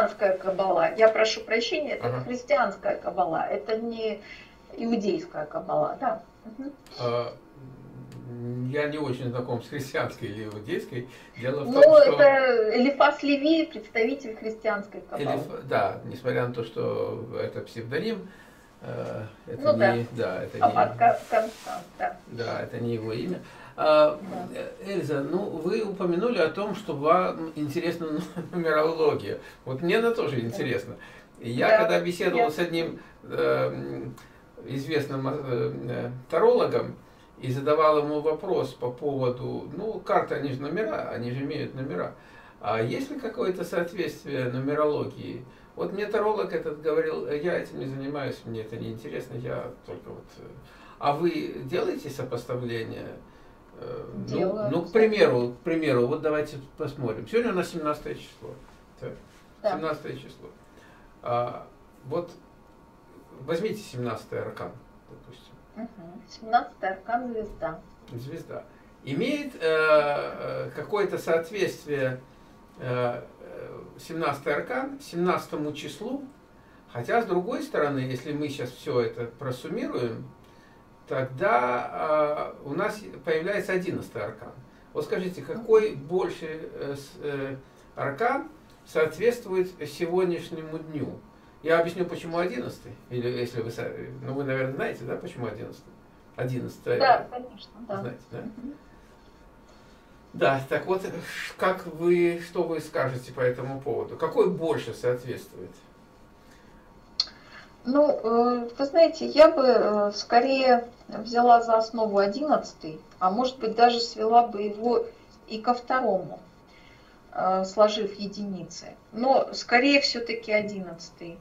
христианская кабала. Я прошу прощения, это Ага. христианская кабала, это не иудейская кабала, да. Мгм. А, Я не очень знаком с христианской или иудейской. Дело в Ну, том, что... это Элифас Леви, представитель христианской кабалы. Элиф- да, несмотря на то, что это псевдоним, э, это Ну не, да. это Аббат не, Кон- Констант, да. да, это не его имя. А, Да. э, Эльза, ну вы упомянули о том, что вам интересна нумерология. Вот мне она тоже интересна. Я Да, когда беседовал я- с одним э, известным э, э, тарологом и задавал ему вопрос по поводу, ну, карты, они же номера, они же имеют номера. А есть ли какое-то соответствие нумерологии? Вот мне таролог этот говорил, «Э, я этим не занимаюсь, мне это не интересно, я только вот... э, А вы делаете сопоставление? Э, Ну, Делаю. ну, к примеру, к примеру, вот давайте посмотрим. Сегодня у нас 17 число. Так, Да. 17 число. А, вот возьмите 17 аркан, допустим. Мгм. 17 аркан звезда. Звезда. Имеет э, э, какое-то соответствие э, э, 17 аркан 17 числу, хотя с другой стороны, если мы сейчас все это просуммируем, тогда э, у нас появляется 11 аркан. Вот скажите, какой больше э, э, аркан соответствует сегодняшнему дню? Я объясню, почему 11. Или если вы, ну вы, наверное, знаете, да, почему 11? 11 Да, конечно, да. знаете, да? Да, так вот, как вы, что вы скажете по этому поводу? Какой больше соответствует? Ну, э, вы знаете, я бы э, скорее взяла за основу 11, а может быть даже свела бы его и ко второму, э, сложив единицы. Но скорее все-таки 11.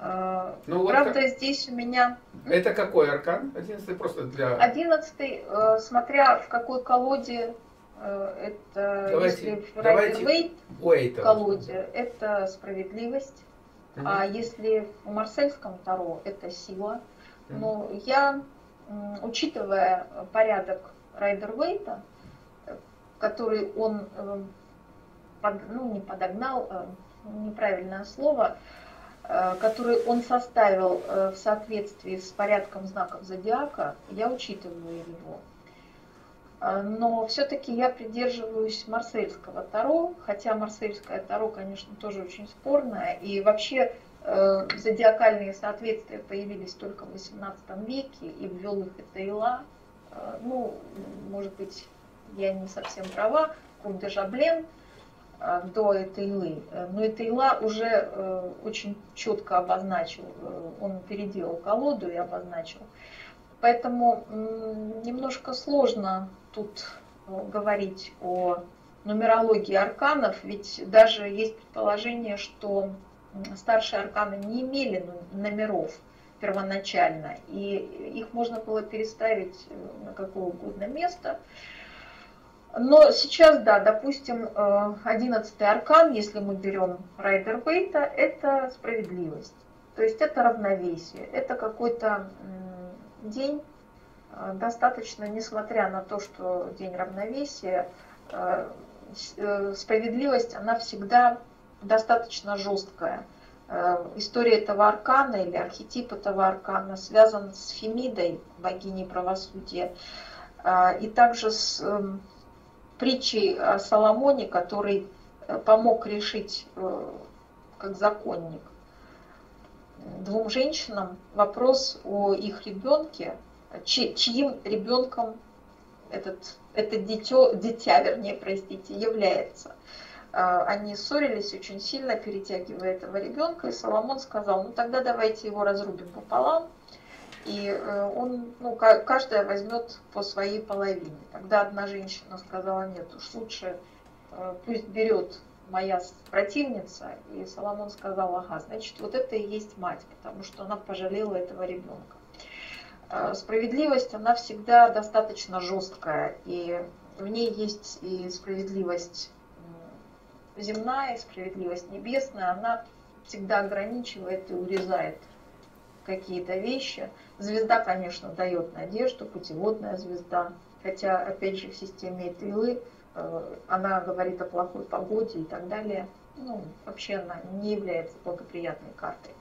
Э, Ну, Правда, здесь у меня Это какой аркан? 11 просто для... 11, э, смотря в какой колоде, это Давайте- если в давайте- Уэйта. колоде, это справедливость. А если в марсельском Таро это сила, Мгм. но я, учитывая порядок Райдер-Вейта, э, который он, э, под- ну не подогнал, э, неправильное слово, который он составил в соответствии с порядком знаков зодиака, я учитываю его. Э, Но все-таки я придерживаюсь марсельского Таро, хотя марсельское Таро, конечно, тоже очень спорное. И вообще э, зодиакальные соответствия появились только в XVIII веке, и ввел их Этейла. Э, ну, может быть, я не совсем права, де Жаблен э, до Этейлы. Э, Но Этейла уже э, очень четко обозначил, э, он переделал колоду и обозначил. Поэтому немножко сложно тут э, говорить о нумерологии арканов, ведь даже есть предположение, что старшие арканы не имели ну- номеров первоначально, и их можно было переставить э, на какое угодно место. Но сейчас, да, допустим, э, 11 аркан, если мы берем Райдер Вейта, это справедливость. То есть это равновесие, это какой-то день, э, достаточно, несмотря на то, что день равновесия, э, э, справедливость, она всегда достаточно жесткая. История этого аркана или архетип этого аркана связан с Фемидой, богиней правосудия, и также с эм, притчей о Соломоне, который помог решить, как законник, двум женщинам вопрос о их ребенке, чьим ребенком этот, это дитё, дитя, вернее, простите, является. А, Они ссорились очень сильно, перетягивая этого ребенка, и Соломон сказал, ну тогда давайте его разрубим пополам, и э, он, ну, ка- каждая возьмет по своей половине. Тогда одна женщина сказала, нет, уж лучше э, пусть берет моя противница. И Соломон сказал, ага, значит, вот это и есть мать, потому что она пожалела этого ребенка. Э, Справедливость, она всегда достаточно жесткая, и в ней есть и справедливость земная, и справедливость небесная, она всегда ограничивает и урезает какие-то вещи. Звезда, конечно, дает надежду, путеводная звезда, хотя, опять же, в системе Этрилы она говорит о плохой погоде и так далее. ну, вообще она не является благоприятной картой.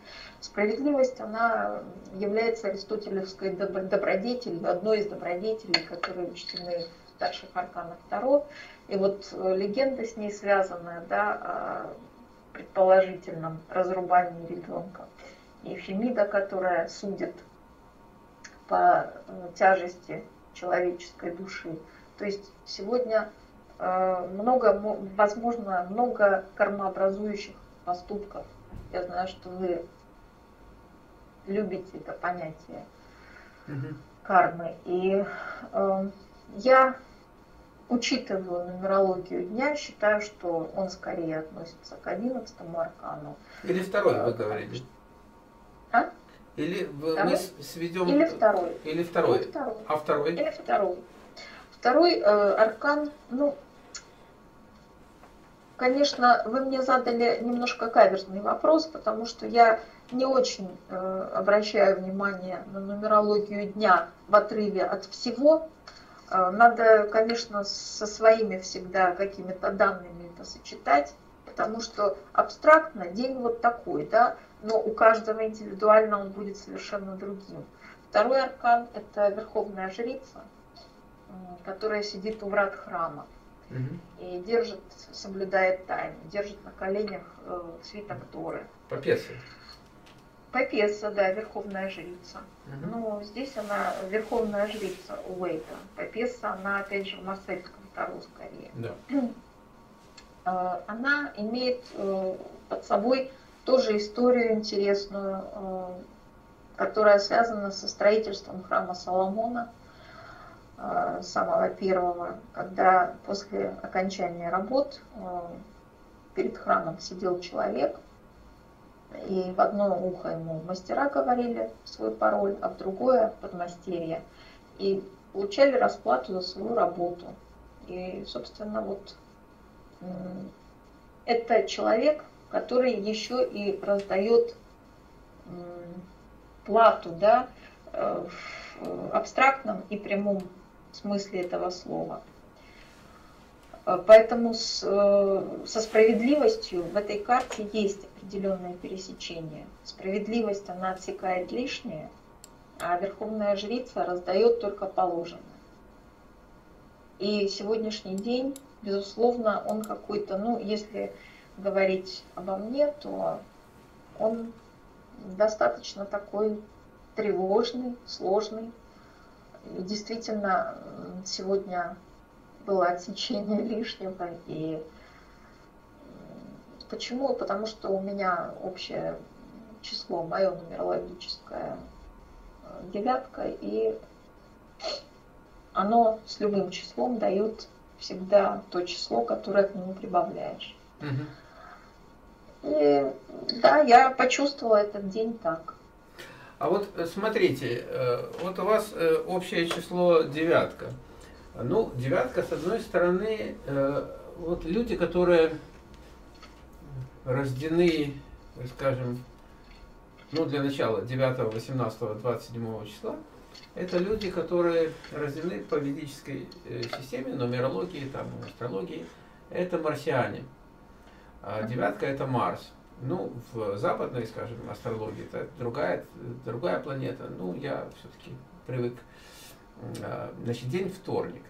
Справедливость, она является аристотелевской добродетелью, одной из добродетелей, которые учтены в старших арканах Таро. И вот э, легенда с ней связанная, да, о предположительном разрубании ребенка. И Фемида, которая судит по э, тяжести человеческой души. То есть сегодня э, много, возможно, много кармообразующих поступков. Я знаю, что вы любите это понятие угу. кармы. И э, я учитываю нумерологию дня, считаю, что он скорее относится к одиннадцатому аркану. Или второй, вы говорили. А? Или второй? мы сведем... Или второй. Или второй. Или второй. А второй? Или второй. Второй э, аркан, ну, конечно, вы мне задали немножко каверзный вопрос, потому что я не очень э, обращаю внимание на нумерологию дня в отрыве от всего. Э, надо, конечно, со своими всегда какими-то данными это сочетать, потому что абстрактно день вот такой, да, но у каждого индивидуально он будет совершенно другим. Второй аркан – это верховная жрица, которая сидит у врат храма угу. и держит, соблюдает тайну, держит на коленях э, свиток Торы. Папеса. Папеса, да, верховная жрица. Угу. Но здесь она верховная жрица Уэйта. Папеса, она опять же в марсельском Таро скорее. Да. Э, она имеет э, под собой тоже историю интересную, э, которая связана со строительством храма Соломона, самого первого, когда после окончания работ э, перед храмом сидел человек, и в одно ухо ему мастера говорили свой пароль, а в другое подмастерье, и получали расплату за свою работу. И, собственно, вот это человек, который еще и раздает плату да, э, в абстрактном и прямом смысле этого слова. Э, поэтому с, э, со справедливостью в этой карте есть определенное пересечение. Справедливость, она отсекает лишнее, а Верховная Жрица раздает только положенное. И сегодняшний день, безусловно, он какой-то, ну, если говорить обо мне, то он достаточно такой тревожный, сложный. И действительно, сегодня было отсечение лишнего. И почему? Потому что у меня общее число, мое нумерологическое э, девятка, и оно с любым числом дает всегда то число, которое к нему прибавляешь. Угу. И да, я почувствовала этот день так. А вот э, смотрите, э, вот у вас э, общее число девятка. Ну, девятка, с одной стороны, вот люди, которые рождены, скажем, ну, для начала 9, 18, 27 числа, это люди, которые рождены по ведической системе, нумерологии, там, астрологии, это марсиане. А девятка это Марс. Ну, в западной, скажем, астрологии это другая, другая планета. Ну, я все-таки привык. А, значит, день вторник.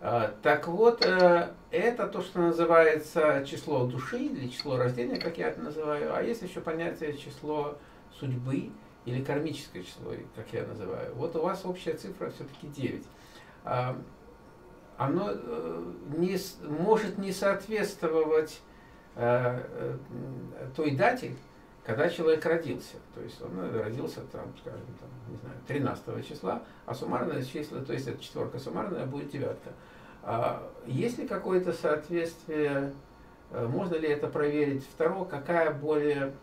А, так вот, э, это то, что называется число души или число рождения, как я это называю. А есть еще понятие число судьбы или кармическое число, как я называю. Вот у вас общая цифра все-таки 9. А, оно э, не, может не соответствовать той дате, когда человек родился. То есть он родился там, скажем, там, не знаю, 13 числа, а суммарное число, то есть это четверка суммарная, будет девятка. А есть ли какое-то соответствие, э, можно ли это проверить? Второе, какая более,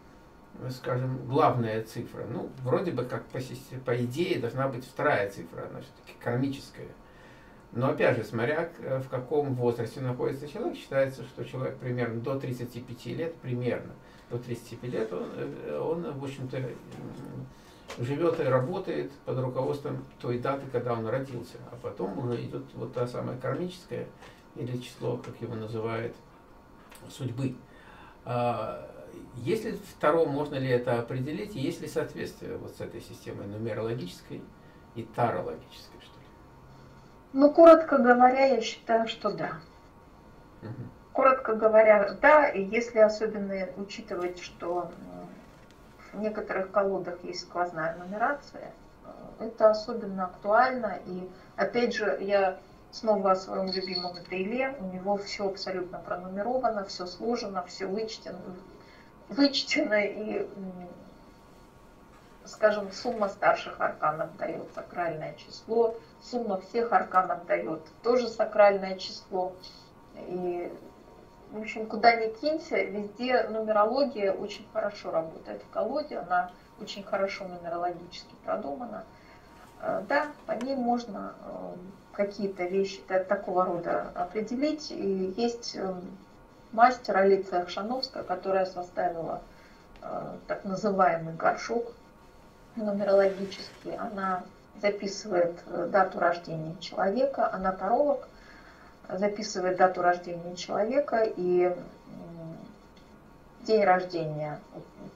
скажем, главная цифра? Ну, вроде бы как по, по идее должна быть вторая цифра, она все-таки кармическая. Но опять же, смотря э, в каком возрасте находится человек, считается, что человек примерно до 35 лет, примерно до 35 лет, он, э, он в общем-то, живет и работает под руководством той даты, когда он родился. А потом уже идет вот та самая кармическая, или число, как его называют, судьбы. А, если втором, можно ли это определить, есть ли соответствие вот с этой системой нумерологической и тарологической? Ну, коротко говоря, я считаю, что да. Коротко говоря, да, и если особенно учитывать, что в некоторых колодах есть сквозная нумерация, э, это особенно актуально. И опять же, я снова о своем любимом Дейле, у него все абсолютно пронумеровано, все сложено, все вычтено, вычтено и, скажем, сумма старших арканов дает сакральное число, сумма всех арканов дает тоже сакральное число. И в общем, куда ни кинься, везде нумерология очень хорошо работает в колоде, она очень хорошо нумерологически продумана. Э, да, по ней можно э, какие-то вещи такого рода определить. И есть э, мастер Алиция Ахшановская, которая составила так называемый горшок нумерологический. Она записывает дату рождения человека, она таролог, записывает дату рождения человека и день рождения,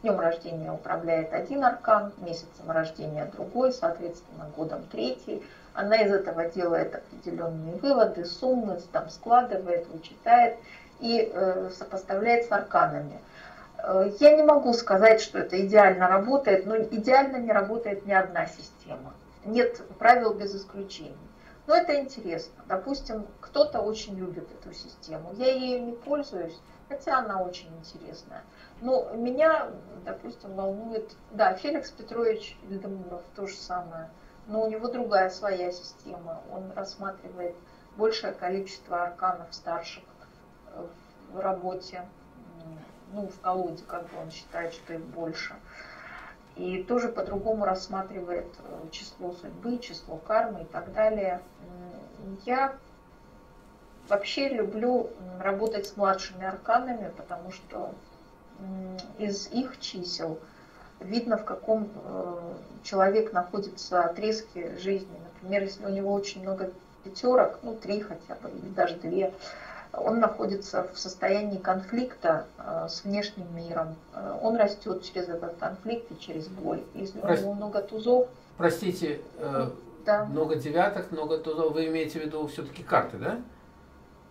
днем рождения управляет один аркан, месяцем рождения другой, соответственно, годом третий. Она из этого делает определенные выводы, суммы, там складывает, вычитает и э, сопоставляет с арканами. Э, я не могу сказать, что это идеально работает, но идеально не работает ни одна система. Нет правил без исключений. Но это интересно. Допустим, кто-то очень любит эту систему. Я ею не пользуюсь, хотя она очень интересная. Но меня, допустим, волнует, да, Феликс Петрович Вильдемуров, то же самое. Но у него другая своя система. Он рассматривает большее количество арканов старших э, в работе, ну, в колоде, как бы он считает, что их больше и тоже по-другому рассматривает э, число судьбы, число кармы и так далее. Я вообще люблю работать с младшими арканами, потому что из их чисел видно, в каком э, человек находится отрезке жизни. Например, если у него очень много пятерок, ну три хотя бы, или даже две, он находится в состоянии конфликта э, с внешним миром. Э, он растет через этот конфликт и через боль. Если Прости, у него много тузов... Простите, э, да. много девяток, много тузов. Вы имеете в виду все-таки карты, да?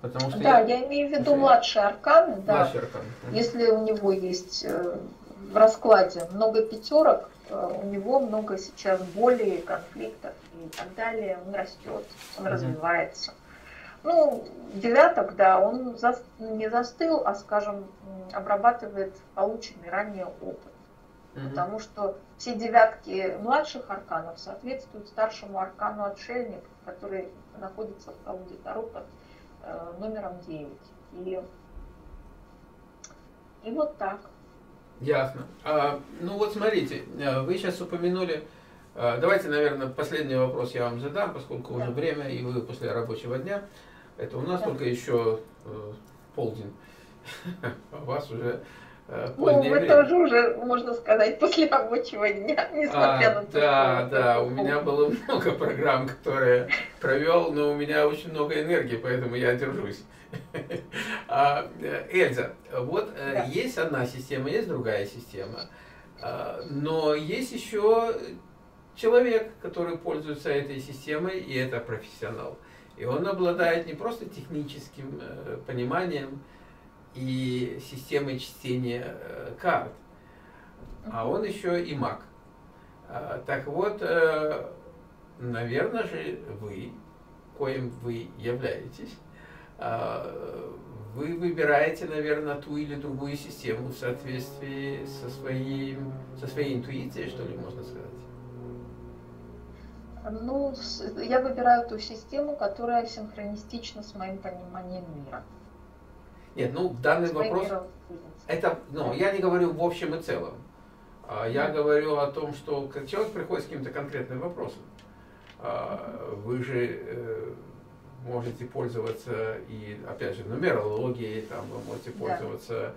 Потому что да, я, я имею в виду младшие арканы. Да. Младшие арканы. Если у него есть в раскладе много пятерок, у него много сейчас боли, конфликтов и так далее. Он растет, он угу. развивается. Ну, девяток, да, он за, не застыл, а, скажем, обрабатывает полученный ранее опыт. Угу. Потому что все девятки младших арканов соответствуют старшему аркану отшельник, который находится в колоде Таро под э, номером 9. И, и вот так. Ясно. А, ну вот смотрите, э, вы сейчас упомянули, э, давайте, наверное, последний вопрос я вам задам, поскольку да. уже время, и вы после рабочего дня. Это у нас да. только еще э, полдень. А у вас уже э, Ну, мы тоже уже, можно сказать, после рабочего дня, несмотря а, на то, Да, что да, у меня было много программ, которые провел, но у меня очень много энергии, поэтому я держусь. А, э, Эльза, вот э, да. есть одна система, есть другая система, а, но есть еще человек, который пользуется этой системой, и это профессионал. И он обладает не просто техническим э, пониманием и системой чтения э, карт, а он еще и маг. А, так вот, э, наверное же вы, коим вы являетесь, а, вы выбираете, наверное, ту или другую систему в соответствии со, своим, со своей интуицией, что ли, можно сказать. Ну, я выбираю ту систему, которая синхронистична с моим пониманием мира. Нет, ну данный вопрос, это, ну, я не говорю в общем и целом. А я говорю о том, что человек приходит с каким-то конкретным вопросом. А, вы же э, можете пользоваться и, опять же, нумерологией, там вы можете пользоваться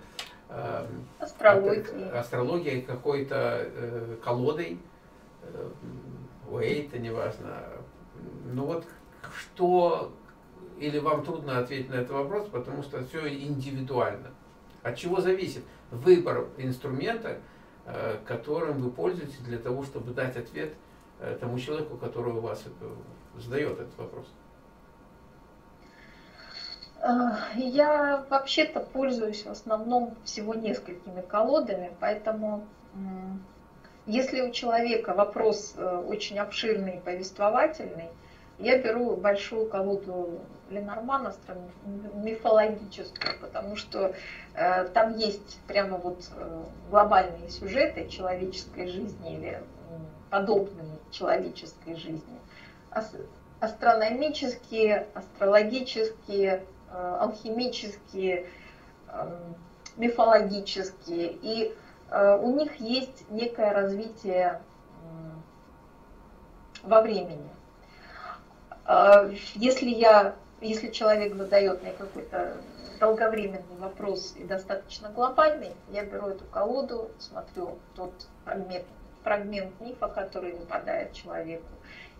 да. э, астрологией, астрологией какой-то э, колодой, э, Уэйта, неважно. Ну вот что, или вам трудно ответить на этот вопрос, потому что все индивидуально. От чего зависит выбор инструмента, э, которым вы пользуетесь для того, чтобы дать ответ э, тому человеку, который у вас задает этот вопрос? Я вообще-то пользуюсь в основном всего несколькими колодами, поэтому если у человека вопрос очень обширный повествовательный, я беру большую колоду Ленормана, мифологическую, потому что э, там есть прямо вот э, глобальные сюжеты человеческой жизни или э, подобные человеческой жизни. Ас астрономические, астрологические, э, алхимические, э, мифологические. И э, у них есть некое развитие э, во времени. А, если я, если человек задает мне какой-то долговременный вопрос и достаточно глобальный, я беру эту колоду, смотрю тот фрагмент, фрагмент мифа, который выпадает человеку,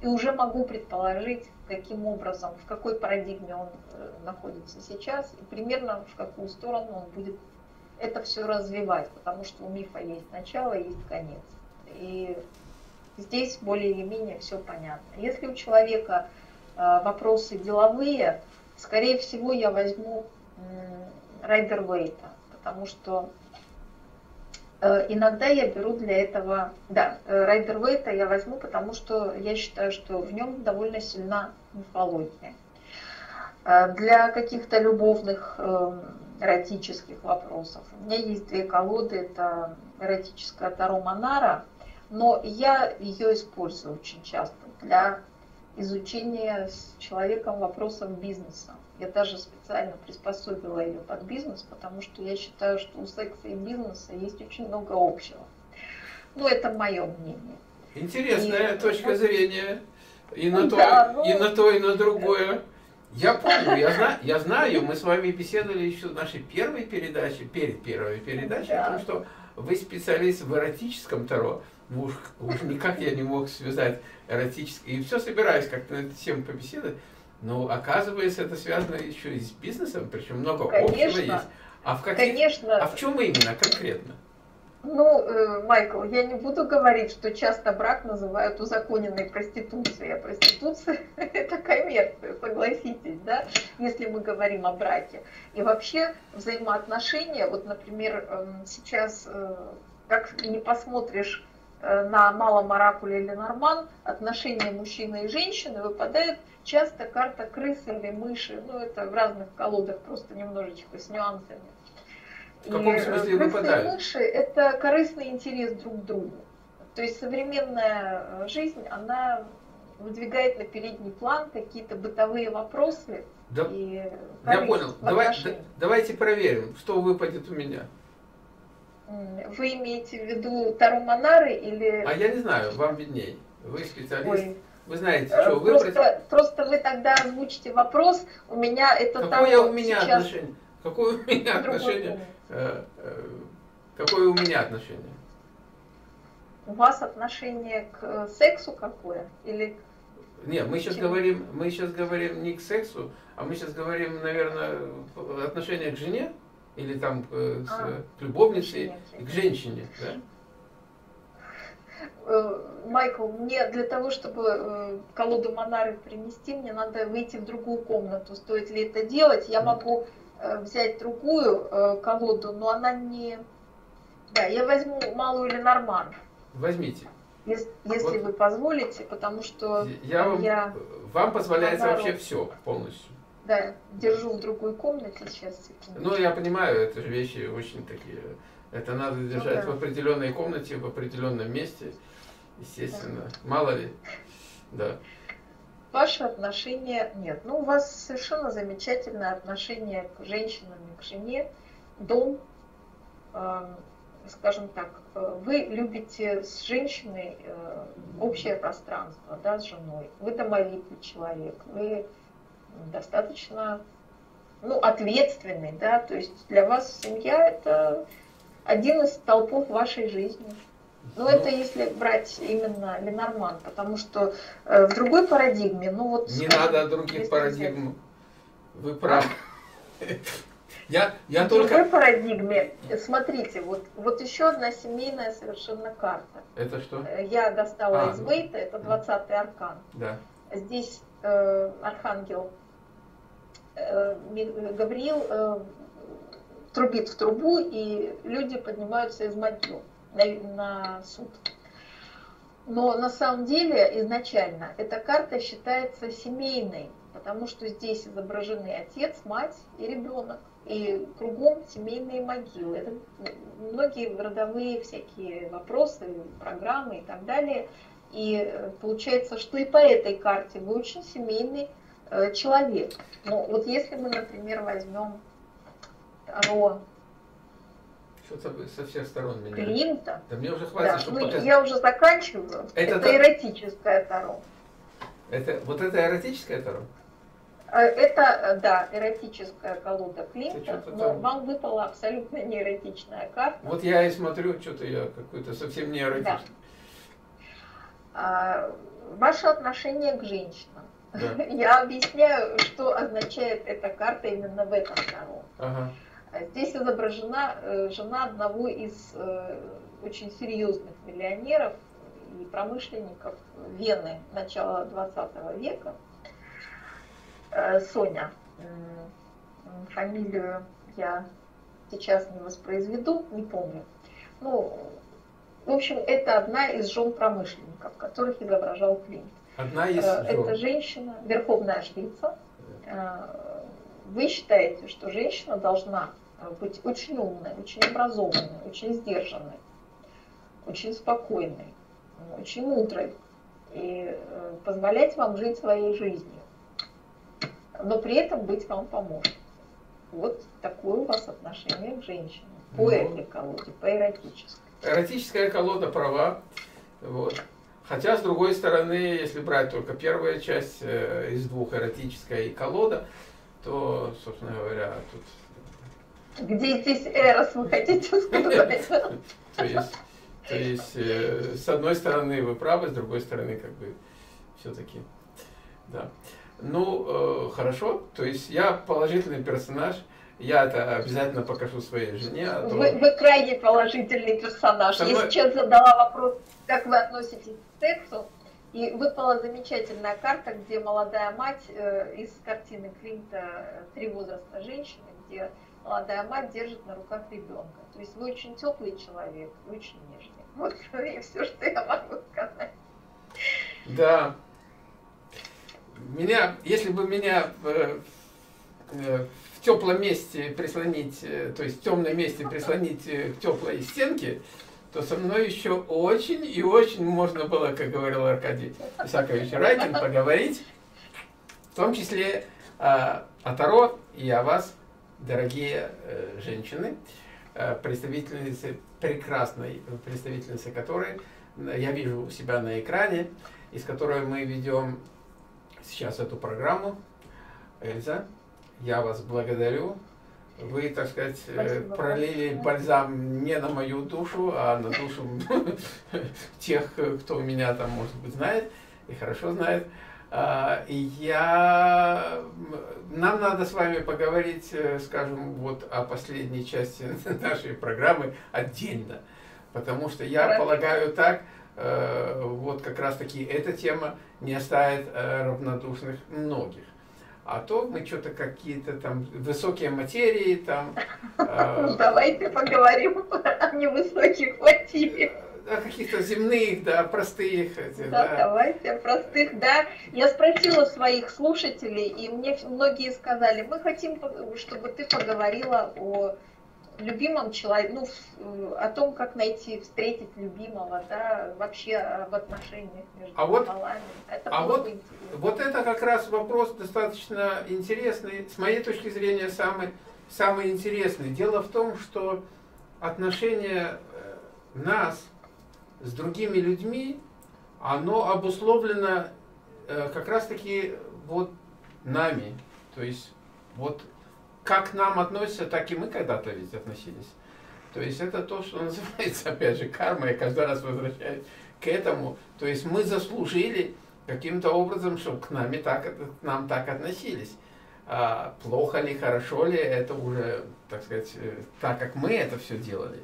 и уже могу предположить, каким образом, в какой парадигме он э, находится сейчас, и примерно в какую сторону он будет это все развивать, потому что у мифа есть начало, есть конец. И здесь более или менее все понятно. Если у человека Э, вопросы деловые, скорее всего, я возьму Райдер Вейта, потому что э, иногда я беру для этого, да, Райдер Вейта я возьму, потому что я считаю, что в нем довольно сильна мифология. Э, для каких-то любовных эротических вопросов. У меня есть две колоды, это эротическая Таро Монара, но я ее использую очень часто для изучение с человеком вопросов бизнеса. Я даже специально приспособила ее под бизнес, потому что я считаю, что у секса и бизнеса есть очень много общего. Ну, это мое мнение. Интересная и, точка ну, зрения. И на, да, то, ну, и на то, и на другое. Я помню, я, знаю, я знаю, мы с вами беседовали еще в нашей первой передаче, перед первой передачей, да. о том, что вы специалист в эротическом таро. Уж, уж никак я не мог связать эротическое. И все собираюсь как-то на эту тему побеседовать. Но оказывается, это связано еще и с бизнесом, причем много Конечно. общего есть. А в, каких, Конечно. а в чем именно конкретно? Ну, э, Майкл, я не буду говорить, что часто брак называют узаконенной проституцией, а проституция – это коммерция, согласитесь, да, если мы говорим о браке. И вообще взаимоотношения, вот, например, эм, сейчас, э, как не посмотришь Э, на малом оракуле или норман отношения мужчины и женщины выпадает часто карта крысы или мыши. Ну, это в разных колодах просто немножечко с нюансами. В каком и э, смысле выпадают? и мыши – это корыстный интерес друг к другу. То есть современная э, жизнь, она выдвигает на передний план какие-то бытовые вопросы. Да, и я понял. Давай, давайте проверим, что выпадет у меня. Вы имеете в виду Тару Монары или... А я не знаю, вам видней. Вы специалист. Ой. Вы знаете, э, что просто, выбрать. Просто вы тогда озвучите вопрос. У меня это Какое у меня сейчас... отношение? Какое у меня отношение? Э, э, какое у меня отношение? У вас отношение к сексу какое? Или нет, мы сейчас говорим, мы сейчас говорим не к сексу, а мы сейчас говорим, наверное, отношение к жене. Или там э, с, а, к любовнице, к женщине, да? Э, Майкл, мне для того, чтобы э, колоду Монары принести, мне надо выйти в другую комнату. Стоит ли это делать? Я могу взять другую колоду, но она не... Да, я возьму малую Ленорман. Возьмите. Если, если вот. вы позволите, потому что я вам, я вам позволяется вообще все полностью. Да, держу в другой комнате сейчас. Ну, я понимаю, это же вещи очень такие. Это надо ну держать ну, да. в определенной комнате, в определенном месте. Естественно. Да. Мало ли. Да. Ваше отношение нет. Ну, у вас совершенно замечательное отношение к женщинам и к жене. Дом, э, скажем так, вы любите с женщиной э, общее пространство, да, с женой. Вы домовитый человек. Вы достаточно ну, ответственный, да, то есть для вас семья это один из столпов вашей жизни. Ну, это ну. если брать именно Ленорман, потому что э, в другой парадигме, ну вот... Не скажем, надо других парадигм. Вы правы. Я, я в только... другой парадигме, смотрите, вот, вот еще одна семейная совершенно карта. Это что? Э, Я достала А, из ну. Вейта, это 20-й аркан. Да. Здесь э, архангел э, Гавриил э, трубит в трубу, и люди поднимаются из могил на, на суд. Но на самом деле изначально эта карта считается семейной, потому что здесь изображены отец, мать и ребенок. И кругом семейные могилы. Это многие родовые всякие вопросы, программы и так далее. И э, получается, что и по этой карте вы очень семейный э, человек. Но вот если мы, например, возьмем Таро Что-то вы со всех сторон меня. Клинта, Да мне уже хватит, да, чтобы ну, показать. я уже заканчиваю. Это Это, та- эротическое Таро. Это, вот это эротическое Таро? Э, Это, э, да, эротическая колода Клинта, но там- вам выпала абсолютно не эротичная карта. Вот я и смотрю, что-то я какой-то совсем не эротичный. А, Ваше отношение к женщинам. Да. Я объясняю, что означает эта карта именно в этом Таро. Ага. А Здесь изображена э, жена одного из э, очень серьезных миллионеров и промышленников Вены начала 20 века. Э, Соня. Фамилию я сейчас не воспроизведу, не помню. Ну, в общем, это одна из жен промышленников, которых изображал Клинт. Одна из Э, жен. Это женщина, верховная жрица. Вы считаете, что женщина должна быть очень умной, очень образованной, очень сдержанной, очень спокойной, э, очень мудрой и э, позволять вам жить своей жизнью, но при этом быть вам помощником. Вот такое у вас отношение к женщине по Ну. этой колоде, по эротической. Эротическая колода права. Вот. Хотя, с другой стороны, если брать только первая часть э, из двух, эротическая и колода, то, собственно говоря, тут Где здесь Эрос, вы хотите сказать? То есть, то есть э, с одной стороны вы правы, с другой стороны, как бы, все-таки, да. Ну, э, хорошо, то есть я положительный персонаж, я это обязательно покажу своей жене. а то- Вы, вы крайне положительный персонаж. Со Я сейчас задала вопрос, как вы относитесь к сексу, и выпала замечательная карта, где молодая мать э, из картины Клинта «Три возраста женщины», где молодая мать держит на руках ребенка. То есть вы очень теплый человек, вы очень нежный. Вот и все, что я могу сказать. Да. Меня, если бы меня э, э, в теплом месте прислонить, э, то есть в темном месте прислонить к теплой стенке, то со мной еще очень и очень можно было, как говорил Аркадий Исакович Райкин, поговорить, в том числе э, о Таро и о вас, дорогие э, женщины, э, представительницы, прекрасной представительницы которой я вижу у себя на экране, и с которой мы ведем сейчас эту программу. Эльза, я вас благодарю. Вы, так сказать, э, Спасибо пролили бальзам не на мою душу, а на душу тех, кто меня там, может быть, знает и хорошо знает. А, я... Нам надо с вами поговорить, э, скажем, вот о последней части нашей программы отдельно. Потому что я Хорошо. полагаю так, э, вот как раз таки эта тема не оставит э, равнодушных многих. А то мы что-то какие-то там высокие материи, там Давайте поговорим о невысоких мотивах. О каких-то земных, да, простых. эти, Да, да. давайте о простых, да. Я спросила своих слушателей, и мне многие сказали, мы хотим, чтобы ты поговорила о любимом человеке, ну, в- о том, как найти, встретить любимого, да, вообще об отношениях между А вот- полами. Это а вот- интересно. Вот это как раз вопрос достаточно интересный, с моей точки зрения самый, самый интересный. Дело в том, что отношение э, нас с другими людьми, оно обусловлено э, как раз таки вот нами. То есть вот как нам относятся, так и мы когда-то ведь относились. То есть это то, что называется, опять же, карма, я каждый раз возвращаюсь к этому. То есть мы заслужили каким-то образом, чтобы к, нами так, к нам так относились. А плохо ли, хорошо ли, это уже, так сказать, э, так как мы это все делали.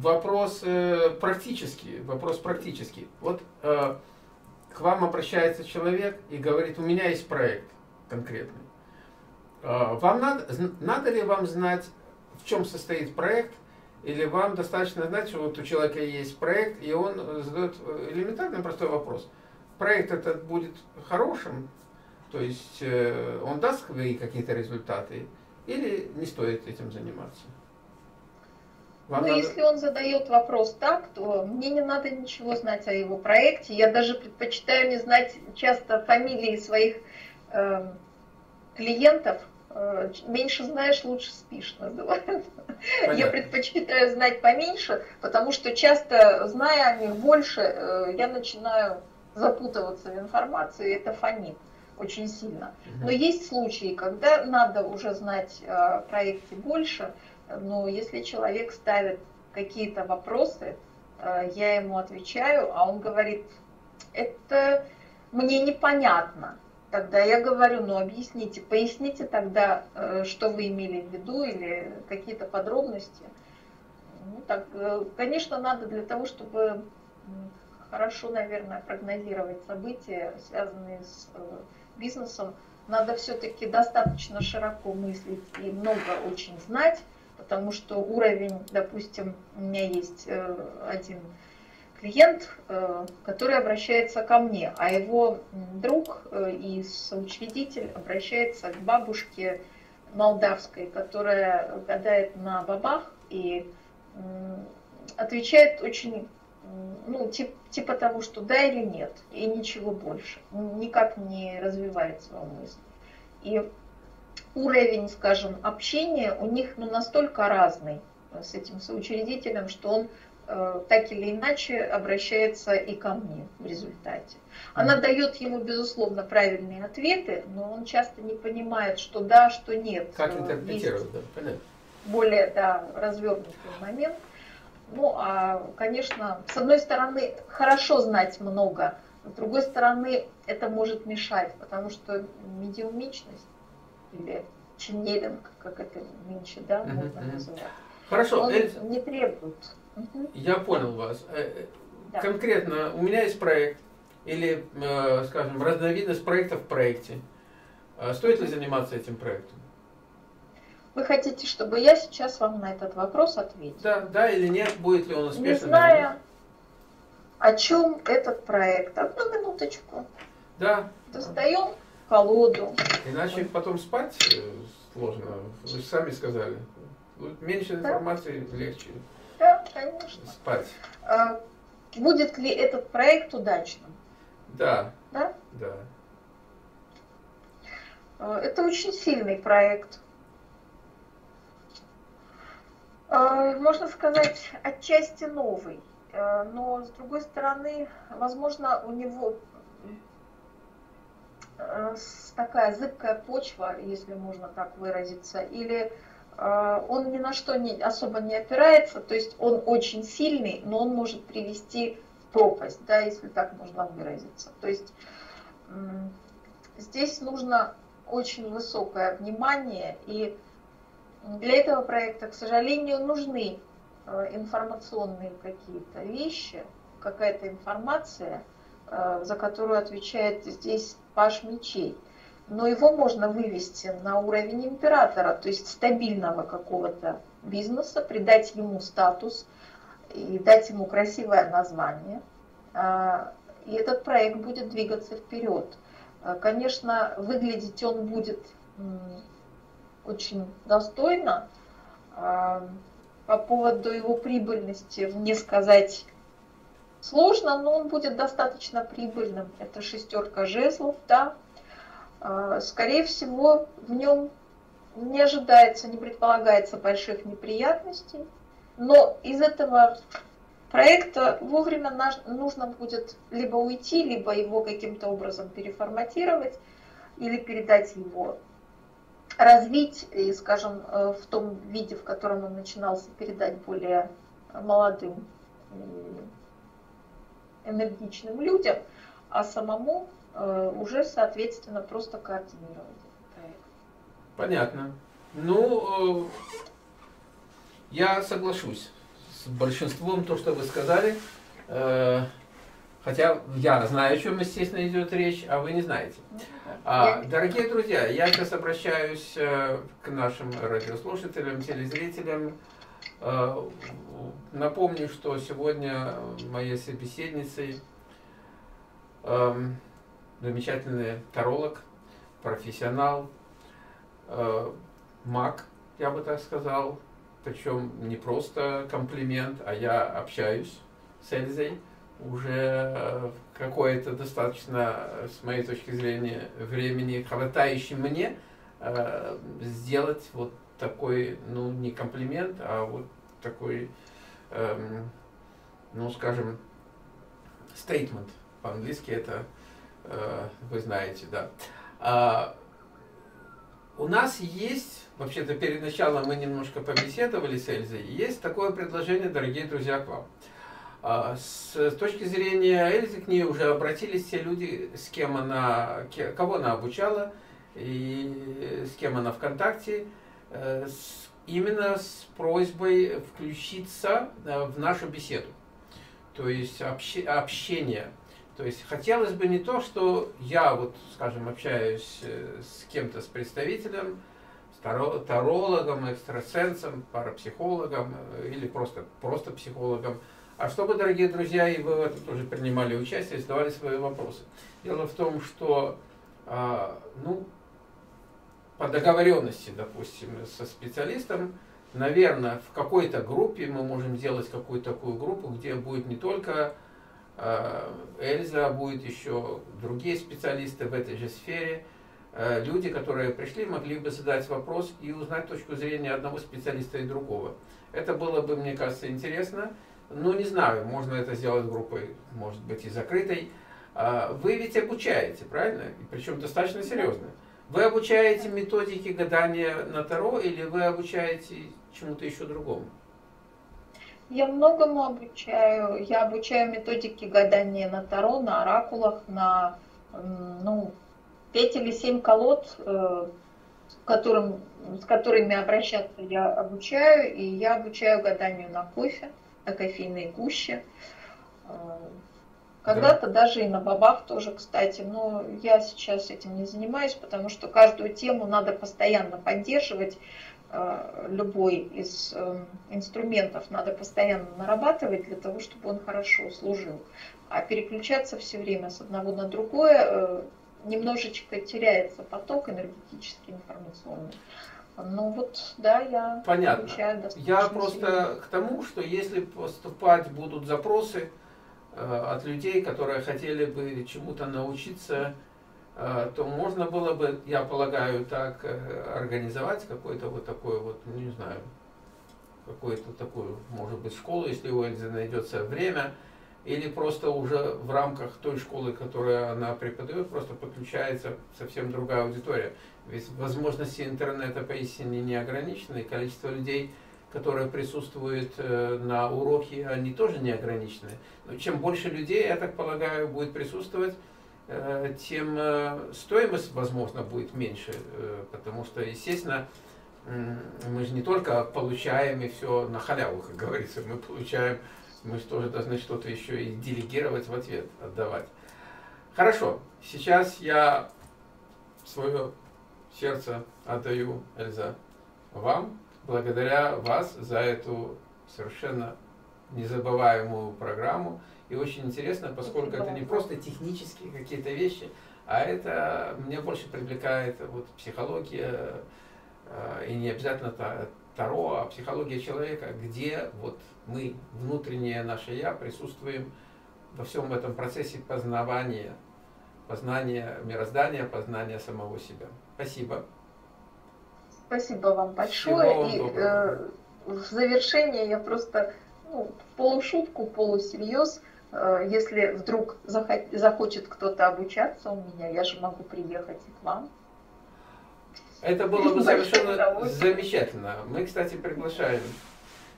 Вопрос э, практический, вопрос практический. Вот э, к вам обращается человек и говорит, у меня есть проект конкретный. Вам надо, надо ли вам знать, в чем состоит проект, или вам достаточно знать, что вот у человека есть проект, и он задает элементарный простой вопрос. Проект этот будет хорошим, то есть э, он даст какие-то результаты, или не стоит этим заниматься? Вам ну, надо... если он задает вопрос так, то мне не надо ничего знать о его проекте. Я даже предпочитаю не знать часто фамилии своих э, клиентов, Э, меньше знаешь, лучше спишь. Понятно. Я предпочитаю знать поменьше, потому что часто, зная о них больше, э, я начинаю запутываться в информации, и это фонит очень сильно. Но есть случаи, когда надо уже знать о проекте больше, но если человек ставит какие-то вопросы, э, я ему отвечаю, а он говорит, это мне непонятно. Тогда я говорю, ну объясните, поясните тогда, э, что вы имели в виду или какие-то подробности. Ну, так, э, конечно, надо для того, чтобы хорошо, наверное, прогнозировать события, связанные с бизнесом, надо все-таки достаточно широко мыслить и много очень знать, потому что уровень, допустим, у меня есть один клиент, э, который обращается ко мне, а его друг э, и соучредитель обращается к бабушке молдавской, которая гадает на бабах и отвечает очень, ну, тип, типа того, что да или нет, и ничего больше, никак не развивает свою мысль. И уровень, скажем, общения у них ну, настолько разный с этим соучредителем, что он Э, так или иначе обращается и ко мне в результате. Она дает ему, безусловно, правильные ответы, но он часто не понимает, что да, что нет. Как интерпретировать, да, понятно. Более, да, развернутый момент. Ну, а, конечно, с одной стороны, хорошо знать много, с другой стороны, это может мешать, потому что медиумичность или ченнелинг, как это нынче, да, можно называть, Хорошо. он Эль... не требует я понял вас. Э, э, да. Конкретно, у меня есть проект, или, э, скажем, разновидность проекта в проекте. Стоит ли заниматься этим проектом? Вы хотите, чтобы я сейчас вам на этот вопрос ответила? Да, да или нет, будет ли он успешным? Не зная, о чем этот проект. Одну минуточку. Да. Достаем колоду. Иначе потом спать сложно. Вы же сами сказали. Меньше информации да? легче. Да, конечно. Спать. А, будет ли этот проект удачным? Да. Да? Да. А, это очень сильный проект. А, можно сказать, отчасти новый. Но, с другой стороны, возможно, у него такая зыбкая почва, если можно так выразиться, или а, он ни на что не, особо не опирается, то есть он очень сильный, но он может привести в пропасть, да, если так можно выразиться. То есть здесь нужно очень высокое внимание, и для этого проекта, к сожалению, нужны а, информационные какие-то вещи, какая-то информация, за которую отвечает здесь Паш Мечей но его можно вывести на уровень императора, то есть стабильного какого-то бизнеса, придать ему статус и дать ему красивое название. А, и этот проект будет двигаться вперед. А, конечно, выглядеть он будет очень достойно. А, по поводу его прибыльности мне сказать сложно, но он будет достаточно прибыльным. Это шестерка жезлов, да, а, скорее всего, в нем не ожидается, не предполагается больших неприятностей, но из этого проекта вовремя нужно будет либо уйти, либо его каким-то образом переформатировать или передать его, развить и, скажем, э, в том виде, в котором он начинался, передать более молодым энергичным людям, а самому э, уже, соответственно, просто координировать проект. Понятно. Ну, э, я соглашусь с большинством то, что вы сказали. Э, хотя я знаю, о чем, естественно, идет речь, а вы не знаете. Ну, а, дорогие друзья, я сейчас обращаюсь к нашим радиослушателям, телезрителям. Напомню, что сегодня моей собеседницей эм, замечательный таролог, профессионал, э, маг, я бы так сказал. Причем не просто комплимент, а я общаюсь с Эльзой уже э, какое-то достаточно, с моей точки зрения, времени, хватающее мне э, сделать вот такой, ну, не комплимент, а вот такой, эм, ну, скажем, statement. По-английски это Э, вы знаете, да. А, у нас есть, вообще-то перед началом мы немножко побеседовали с Эльзой, есть такое предложение, дорогие друзья, к вам. А, с точки зрения Эльзы, к ней уже обратились те люди, с кем она, кого она обучала, и с кем она в контакте, э, именно с просьбой включиться э, в нашу беседу. То есть общение то есть хотелось бы не то, что я вот, скажем, общаюсь э, с кем-то, с представителем, с тарологом, экстрасенсом, парапсихологом или просто, просто психологом, а чтобы, дорогие друзья, и вы в этом тоже принимали участие, задавали свои вопросы. Дело в том, что, а, ну, по договоренности, допустим, со специалистом, наверное, в какой-то группе мы можем сделать какую-то такую группу, где будет не только Э, Эльза, будет еще другие специалисты в этой же сфере. Э, люди, которые пришли, могли бы задать вопрос и узнать точку зрения одного специалиста и другого. Это было бы, мне кажется, интересно. Но не знаю, можно это сделать группой, может быть, и закрытой. А, вы ведь обучаете, правильно? И причем достаточно серьезно. Вы обучаете методике гадания на Таро или вы обучаете чему-то еще другому? Я многому обучаю. Я обучаю методики гадания на Таро, на оракулах, на ну, 5 или 7 колод, э, которым, с которыми обращаться я обучаю. И я обучаю гаданию на кофе, на кофейной гуще. Э, когда-то да. даже и на бабах тоже, кстати, но я сейчас этим не занимаюсь, потому что каждую тему надо постоянно поддерживать, Э, любой из эм, инструментов надо постоянно нарабатывать для того, чтобы он хорошо служил. А переключаться все время с одного на другое э, немножечко теряется поток энергетический, информационный. Ну вот, да, я Понятно. Я просто серьезно. к тому, что если поступать будут запросы э, от людей, которые хотели бы чему-то научиться, Э, то можно было бы, я полагаю, так э, организовать какой-то вот такой вот, ну, не знаю, какую-то такую, может быть, школу, если у Эльзы найдется время, или просто уже в рамках той школы, которую она преподает, просто подключается совсем другая аудитория. Ведь возможности интернета поистине не ограничены, количество людей, которые присутствуют э, на уроке, они тоже не ограничены. Но чем больше людей, я так полагаю, будет присутствовать, Э, тем э, стоимость, возможно, будет меньше, потому что, естественно, мы же не только получаем и все на халяву, как говорится, мы получаем, мы же тоже должны что-то еще и делегировать в ответ, отдавать. Хорошо, сейчас я свое сердце отдаю, Эльза, вам, благодаря вас за эту совершенно незабываемую программу. И очень интересно, поскольку это не просто технические какие-то вещи, а это меня больше привлекает вот психология, э, и не обязательно Таро, а психология человека, где вот мы, внутреннее наше Я, присутствуем во всем этом процессе познавания, познания мироздания, познания самого себя. Спасибо. Спасибо вам большое. Вам и э, в завершение я просто ну, полушутку, полусерьез Э, если вдруг захочет кто-то обучаться у меня, я же могу приехать и к вам. Это было бы совершенно замечательно. Мы, кстати, приглашаем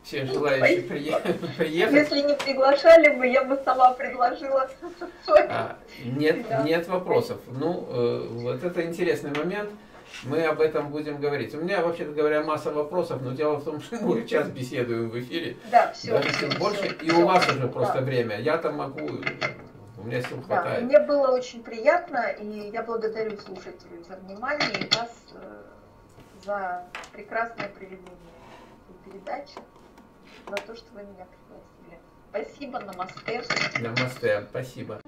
все желающие приехать. Если не приглашали бы, я бы сама предложила. А, нет, да. нет вопросов. Ну, э, вот это интересный момент. Мы об этом будем говорить. У меня, вообще-то говоря, масса вопросов, но дело в том, что мы сейчас беседуем в эфире. Да, все. Даже все, больше, все, и все, у вас уже просто да. время. Я-то могу, у меня сил хватает. Да, мне было очень приятно, и я благодарю слушателей за внимание и вас э, за прекрасное проведение передачи, за то, что вы меня пригласили. Спасибо, намасте. Намасте, спасибо.